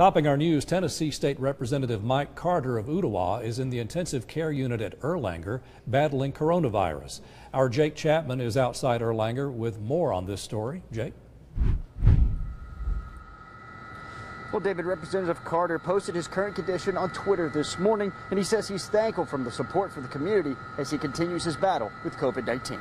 Topping our news, Tennessee State Representative Mike Carter of Ooltewah is in the intensive care unit at Erlanger battling coronavirus. Our Jake Chapman is outside Erlanger with more on this story. Jake? Well, David, Representative Carter posted his current condition on Twitter this morning, and he says he's thankful for the support from the community as he continues his battle with COVID 19.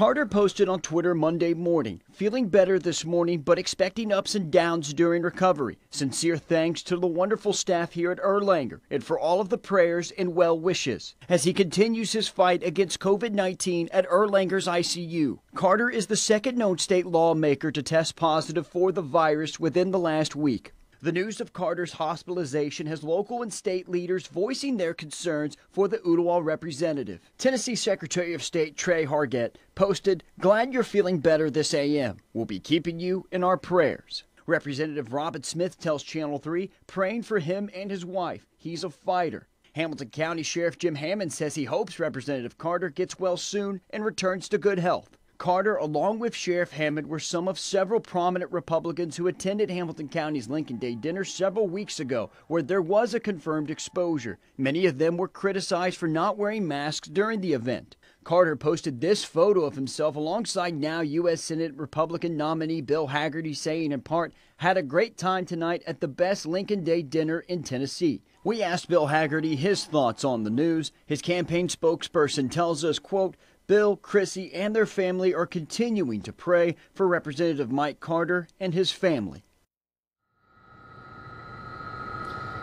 Carter posted on Twitter Monday morning, feeling better this morning, but expecting ups and downs during recovery. Sincere thanks to the wonderful staff here at Erlanger and for all of the prayers and well wishes. As he continues his fight against COVID 19 at Erlanger's ICU, Carter is the second known state lawmaker to test positive for the virus within the last week. The news of Carter's hospitalization has local and state leaders voicing their concerns for the Ooltewah representative. Tennessee Secretary of State Tre Hargett posted, Glad you're feeling better this AM. We'll be keeping you in our prayers. Representative Robin Smith tells Channel 3, praying for him and his wife. He's a fighter. Hamilton County Sheriff Jim Hammond says he hopes Representative Carter gets well soon and returns to good health. Carter, along with Sheriff Hammond, were some of several prominent Republicans who attended Hamilton County's Lincoln Day dinner several weeks ago, where there was a confirmed exposure. Many of them were criticized for not wearing masks during the event. Carter posted this photo of himself alongside now U.S. Senate Republican nominee Bill Hagerty, saying in part, Had a great time tonight at the best Lincoln Day dinner in Tennessee. We asked Bill Hagerty his thoughts on the news. His campaign spokesperson tells us, quote, Bill, Chrissy, and their family are continuing to pray for Representative Mike Carter and his family.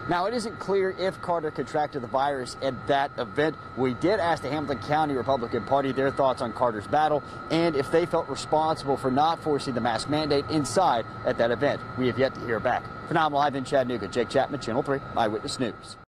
Now, it isn't clear if Carter contracted the virus at that event. We did ask the Hamilton County Republican Party their thoughts on Carter's battle and if they felt responsible for not forcing the mask mandate inside at that event. We have yet to hear back. For now, I'm live in Chattanooga. Jake Chapman, Channel 3 Eyewitness News.